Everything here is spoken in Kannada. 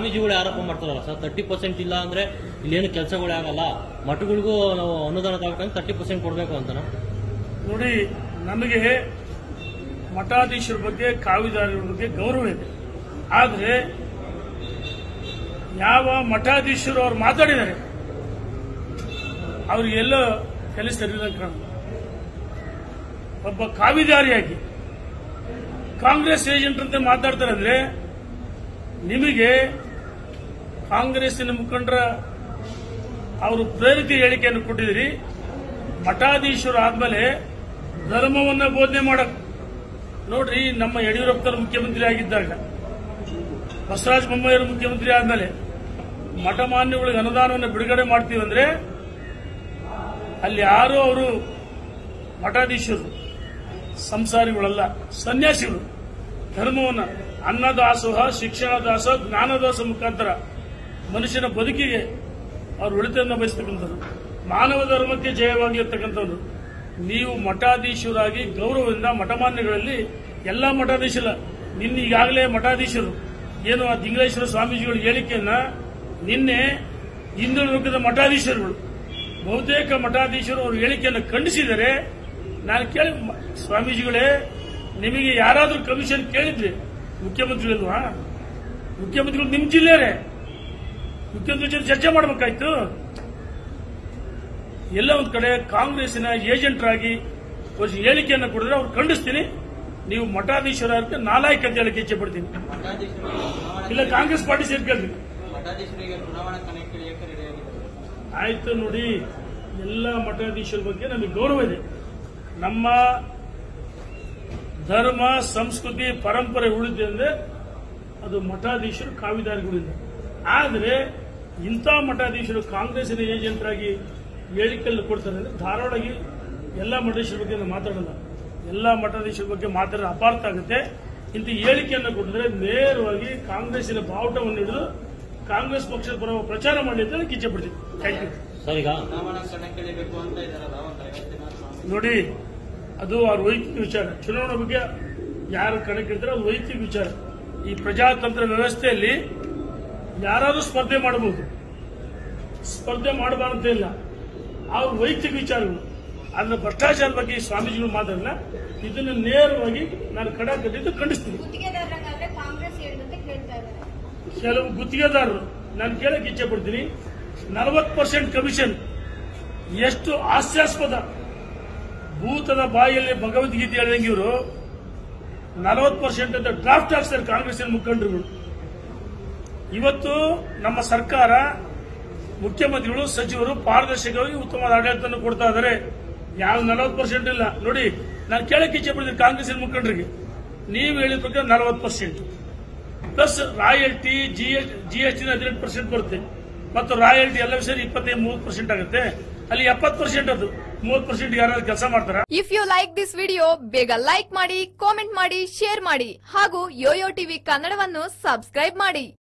ಸ್ವಾಮೀಜಿಗಳು ಆರೋಪ ಮಾಡ್ತಾರಲ್ಲ, ಸರ್ ತರ್ಟಿ ಪರ್ಸೆಂಟ್ ಇಲ್ಲ ಅಂದ್ರೆ ಇಲ್ಲೇನು ಕೆಲಸಗಳೇ ಆಗಲ್ಲ. ಮಠಗಳಿಗೂ ನಾವು ಅನುದಾನ ತಗೋಬೇಕಂದ್ರೆ ತರ್ಟಿ ಪರ್ಸೆಂಟ್ ಕೊಡಬೇಕು ಅಂತನಾ ನೋಡಿ, ನಮಗೆ ಮಠಾಧೀಶರ ಬಗ್ಗೆ, ಕಾವಿದಾರರ ಬಗ್ಗೆ ಗೌರವ ಇದೆ. ಆದರೆ, ಯಾವ ಮಠಾಧೀಶರು ಅವ್ರು ಮಾತಾಡಿದ್ದಾರೆ? ಅವರಿಗೆಲ್ಲ ಕೆಲಸ ಒಬ್ಬ ಕಾವಿದಾರಿಯಾಗಿ ಕಾಂಗ್ರೆಸ್ ಏಜೆಂಟ್ ಅಂತ ಮಾತಾಡ್ತಾರೆ ಅಂದ್ರೆ ನಿಮಗೆ ಕಾಂಗ್ರೆಸ್ಸಿನ ಮುಖಂಡರ ಅವರು ಪ್ರೇರಿತ ಹೇಳಿಕೆಯನ್ನು ಕೊಟ್ಟಿದ್ದೀರಿ. ಮಠಾಧೀಶರು ಆದ್ಮೇಲೆ ಧರ್ಮವನ್ನ ಬೋಧನೆ ಮಾಡಕ್ ನೋಡ್ರಿ, ನಮ್ಮ ಯಡಿಯೂರಪ್ಪರು ಮುಖ್ಯಮಂತ್ರಿ ಆಗಿದ್ದಾಗ, ಬಸವರಾಜ ಬೊಮ್ಮಾಯಿಯವರು ಮುಖ್ಯಮಂತ್ರಿ ಆದ್ಮೇಲೆ ಮಠಮಾನ್ಯಗಳಿಗೆ ಅನುದಾನವನ್ನು ಬಿಡುಗಡೆ ಮಾಡ್ತೀವಿ ಅಂದ್ರೆ, ಅಲ್ಲಿ ಯಾರು ಅವರು ಮಠಾಧೀಶರು, ಸಂಸಾರಿಗಳಲ್ಲ, ಸನ್ಯಾಸಿಗಳು. ಧರ್ಮವನ್ನು ಅನ್ನದಾಸೋಹ ಶಿಕ್ಷಣ ದಾಸೋಹ ಜ್ಞಾನದಾಸ ಮುಖಾಂತರ ಮನುಷ್ಯನ ಬದುಕಿಗೆ ಅವರು ಒಳಿತನ್ನು ಬಯಸ್ತಕ್ಕಂಥದ್ದು. ಮಾನವ ಧರ್ಮಕ್ಕೆ ಜಯವಾಗಿರ್ತಕ್ಕಂಥವ್ರು ನೀವು ಮಠಾಧೀಶರಾಗಿ ಗೌರವದಿಂದ ಮಠಮಾನ್ಯಗಳಲ್ಲಿ ಎಲ್ಲ ಮಠಾಧೀಶರ, ನಿನ್ನ ಈಗಾಗಲೇ ಮಠಾಧೀಶರು. ಏನು ಆ ದಿಂಗಳೇಶ್ವರ ಸ್ವಾಮೀಜಿಗಳ ಹೇಳಿಕೆಯನ್ನ? ನಿನ್ನೆ ಹಿಂದುಳಿದ ಮಠಾಧೀಶರುಗಳು. ಬಹುತೇಕ ಮಠಾಧೀಶರು ಅವರು ಹೇಳಿಕೆಯನ್ನು ಖಂಡಿಸಿದರೆ, ನಾನು ಕೇಳಿ, ಸ್ವಾಮೀಜಿಗಳೇ, ನಿಮಗೆ ಯಾರಾದರೂ ಕಮಿಷನ್ ಕೇಳಿದ್ರಿ, ಮುಖ್ಯಮಂತ್ರಿಗಳಲ್ವಾ? ಮುಖ್ಯಮಂತ್ರಿಗಳು ನಿಮ್ಮ ಜಿಲ್ಲೆರೇ ಮುಖ್ಯಮಂತ್ರಿ ಜೊತೆ ಚರ್ಚೆ ಮಾಡಬೇಕಾಯ್ತು. ಎಲ್ಲ ಒಂದ್ ಕಡೆ ಕಾಂಗ್ರೆಸ್ಸಿನ ಏಜೆಂಟರಾಗಿ ಒಂದು ಹೇಳಿಕೆಯನ್ನು ಕೊಡಿದ್ರೆ ಅವ್ರು ಖಂಡಿಸ್ತೀನಿ. ನೀವು ಮಠಾಧೀಶರ ನಾಲಾಯಕ ಅಂತ ಹೇಳಕ್ಕೆ ಇಚ್ಛೆ ಪಡ್ತೀನಿ. ಇಲ್ಲ ಕಾಂಗ್ರೆಸ್ ಪಾರ್ಟಿ ಸೇರ್ಕೊಳ್ತೀನಿ ಆಯ್ತು ನೋಡಿ ಎಲ್ಲ ಮಠಾಧೀಶರ ಬಗ್ಗೆ ನಮಗೆ ಗೌರವ ಇದೆ. ನಮ್ಮ ಧರ್ಮ ಸಂಸ್ಕೃತಿ ಪರಂಪರೆ ಉಳಿದಿದೆ ಅಂದ್ರೆ ಅದು ಮಠಾಧೀಶರು ಕಾವಿದಾರಿಗಳಿಂದ. ಆದರೆ ಇಂಥ ಮಠಾಧೀಶರು ಕಾಂಗ್ರೆಸ್ಸಿನ ಏಜೆಂಟ್ರಾಗಿ ಹೇಳಿಕೆಯಲ್ಲಿ ಕೊಡ್ತಾರೆ ಅಂದರೆ ಧಾರವಾಡಗಿ ಎಲ್ಲ ಮಠಾಧೀಶರ ಬಗ್ಗೆ ನಾವು ಮಾತಾಡಲ್ಲ. ಎಲ್ಲ ಮಠಾಧೀಶರ ಬಗ್ಗೆ ಮಾತಾಡಿದ್ರೆ ಅಪಾರ್ಥ ಆಗುತ್ತೆ. ಇಂಥ ಹೇಳಿಕೆಯನ್ನು ಕೊಟ್ಟಿದ್ರೆ ನೇರವಾಗಿ ಕಾಂಗ್ರೆಸ್ಸಿನ ಬಾವುಟವನ್ನು ಹಿಡಿದು ಕಾಂಗ್ರೆಸ್ ಪಕ್ಷದ ಪರ ಪ್ರಚಾರ ಮಾಡಿ ಅಂತ ಕಿಚ್ಚೆ ಇಚ್ಛೆ ಪಡ್ತೀನಿ ಥ್ಯಾಂಕ್ ಯು ನೋಡಿ ಅದು ಅವ್ರ ವೈಯಕ್ತಿಕ ವಿಚಾರ. ಚುನಾವಣೆ ಬಗ್ಗೆ ಯಾರು ಕಣಕ್ಕಿಡ್ತಾರೆ ಅದು ವೈಯಕ್ತಿಕ ವಿಚಾರ. ಈ ಪ್ರಜಾತಂತ್ರ ವ್ಯವಸ್ಥೆಯಲ್ಲಿ ಯಾರಾದ್ರೂ ಸ್ಪರ್ಧೆ ಮಾಡಬಹುದು ಸ್ಪರ್ಧೆ ಮಾಡಬಾರಂತ ಇಲ್ಲ. ಅವ್ರ ವೈಯಕ್ತಿಕ ವಿಚಾರಗಳು. ಅದನ್ನ ಭ್ರಷ್ಟಾಚಾರ ಬಗ್ಗೆ ಸ್ವಾಮೀಜಿಗಳು ಮಾತಾಡಲ್ಲ. ಇದನ್ನು ನೇರವಾಗಿ ನಾನು ಕಡ ಕಟ್ಟಿದ್ದು ಖಂಡಿಸ್ತೀನಿ ಕಾಂಗ್ರೆಸ್ ಕೆಲವು ಗುತ್ತಿಗೆದಾರರು ನಾನು ಕೇಳಕ್ಕೆ ಇಚ್ಛೆ ಪಡ್ತೀನಿ. ನಲವತ್ತು ಪರ್ಸೆಂಟ್ ಕಮಿಷನ್ ಎಷ್ಟು ಹಾಸ್ಯಾಸ್ಪದ. ಭೂತದ ಬಾಯಲ್ಲಿ ಭಗವದ್ಗೀತೆ ಹೇಳಿದಂಗೆ ಇವರು ನಲವತ್ತು ಪರ್ಸೆಂಟ್ ಅಂತ ಡ್ರಾಫ್ಟ್ ಹಾಕ್ತಾರೆ ಕಾಂಗ್ರೆಸ್ಸಿನ ಮುಖಂಡರುಗಳು. ಇವತ್ತು ನಮ್ಮ ಸರ್ಕಾರ ಮುಖ್ಯಮಂತ್ರಿಗಳು, ಸಚಿವರು ಪಾರದರ್ಶಕವಾಗಿ ಉತ್ತಮ ಆಡಳಿತವನ್ನು ಕೊಡ್ತಾ ಇದ್ದಾರೆ. ಯಾವ ನಲವತ್ತು ಪರ್ಸೆಂಟ್ ಇಲ್ಲ. ನೋಡಿ, ನಾನು ಕೇಳಕ್ಕೆ ಇಚ್ಛೆ ಪಡ್ತೀನಿ ಕಾಂಗ್ರೆಸ್ ಮುಖಂಡರಿಗೆ. ನೀವು ಹೇಳಿದ ಪ್ರಕಾರ ನಲವತ್ತು percent. Plus royalty G S T ಹದಿನೆಂಟು ಪರ್ಸೆಂಟ್ ಬರುತ್ತೆ. ಮತ್ತು ರಾಯಲ್ಟಿ ಎಲ್ಲ ಸೇರಿ ಇಪ್ಪತ್ತೈದು, ಮೂವತ್ತು ಪರ್ಸೆಂಟ್ ಆಗುತ್ತೆ. ಅಲ್ಲಿ ಎಪ್ಪತ್ತು ಪರ್ಸೆಂಟ್ ಅದು. ಮೂವತ್ತು ಪರ್ಸೆಂಟ್ ಯಾರಾದ್ರೂ ಕೆಲಸ ಮಾಡ್ತಾರ? If you like this video ಬೇಗ ಲೈಕ್ ಮಾಡಿ ಕಾಮೆಂಟ್ ಮಾಡಿ ಶೇರ್ ಮಾಡಿ. ಹಾಗೂ ಯೋಯೋ ಟಿವಿ ಕನ್ನಡವನ್ನು ಸಬ್ಸ್ಕ್ರೈಬ್ ಮಾಡಿ.